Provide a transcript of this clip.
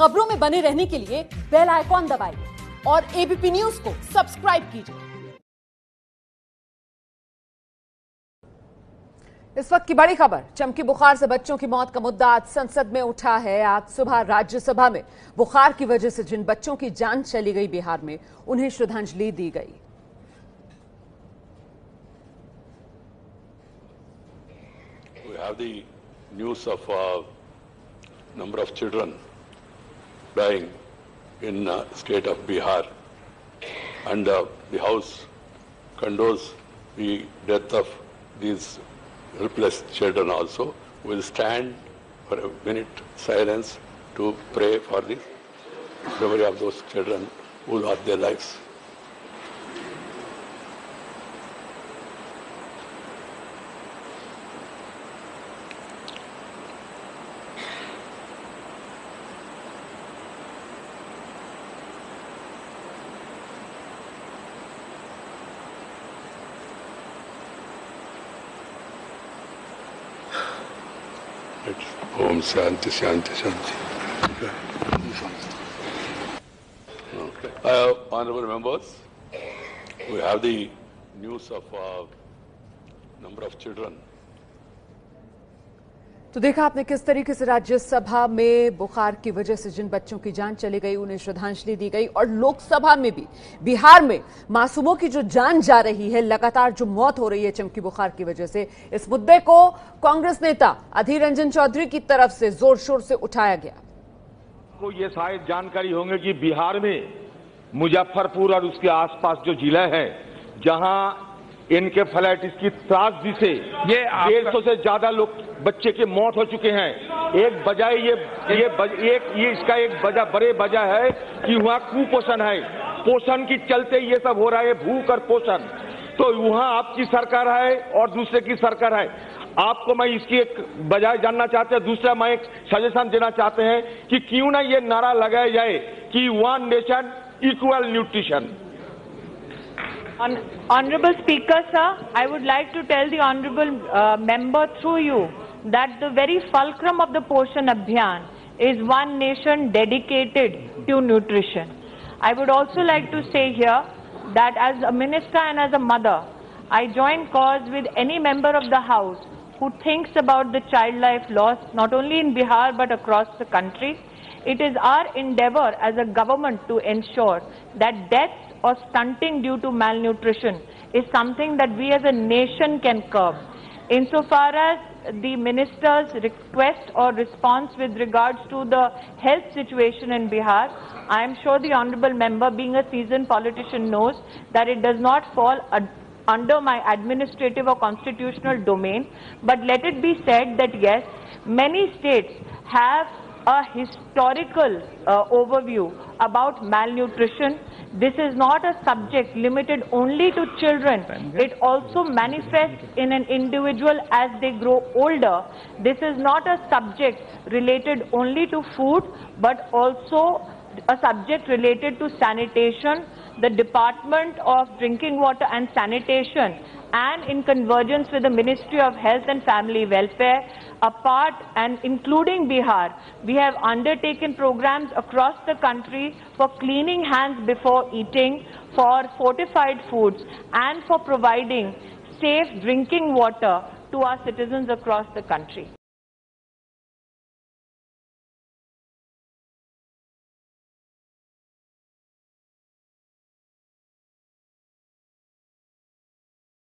खबरों में बने रहने के लिए बेल आइकॉन दबाइए और एबीपी न्यूज़ को सब्सक्राइब कीजिए। इस वक्त की बड़ी खबर चमकी बुखार से बच्चों की मौत का मुद्दा आज संसद में उठा है। आज सुबह राज्यसभा में बुखार की वजह से जिन बच्चों की जान चली गई बिहार में उन्हें श्रद्धांजलि दी गई। Of uh, number of children dying in uh, state of Bihar, and uh, the House condones the death of these helpless children. Also, will stand for a minute silence to pray for the memory of those children who lost their lives. Om Shanti Shanti Shanti. Okay. Uh, honorable members, we have the news of uh, number of children तो देखा आपने किस तरीके से राज्यसभा में बुखार की वजह से जिन बच्चों की जान चली गई, उन्हें श्रद्धांजलि दी गई और लोकसभा में भी, बिहार में मासूमों की जो जान जा रही है, लगातार जो मौत हो रही है चमकी बुखार की वजह से, इस मुद्दे को कांग्रेस नेता अधीर रंजन चौधरी की तरफ़ से ज़ोर शोर से उठाया गया। को ये शायद जानकारी होंगे कि बिहार में मुजफ्फरपुर और उसके आसपास जो जिला है, जहाँ इनकेफेलाइटिस की त्रासदी से ये डेढ़ सौ से ज़्यादा लोग बच्चे की मौत हो चुके हैं। एक वजह ये ये बज, एक ये इसका एक वजह बड़े वजह है कि वहाँ कुपोषण है। पोषण की चलते ये सब हो रहा है भूख और पोषण। तो वहाँ आपकी सरकार है और दूसरे की सरकार है। आपको मैं इसकी एक बजाय जानना चाहते हैं दूसरा मैं एक सजेशन देना चाहते हैं कि क्यों ना ये नारा लगाया जाए कि one nation equal nutrition Hon- Honorable Speaker, sir, I would like to tell the honorable uh, member through you that the very fulcrum of the Poshan Abhiyan is one nation dedicated to nutrition. I would also like to say here that as a minister and as a mother, I join cause with any member of the House who thinks about the child life loss not only in Bihar but across the country. It is our endeavor as a government to ensure that deaths or stunting due to malnutrition is something that we as a nation can curb. Insofar as the minister's request or response with regards to the health situation in Bihar, I am sure the honorable member, being a seasoned politician, knows that it does not fall under my administrative or constitutional domain. But let it be said that yes, many states have a historical uh, overview about malnutrition. This is not a subject limited only to children. It also manifests in an individual as they grow older. This is not a subject related only to food, but also a subject related to sanitation, the Department of Drinking Water and Sanitation, and in convergence with the Ministry of Health and Family Welfare, apart and including Bihar, we have undertaken programs across the country for cleaning hands before eating, for fortified foods, and for providing safe drinking water to our citizens across the country.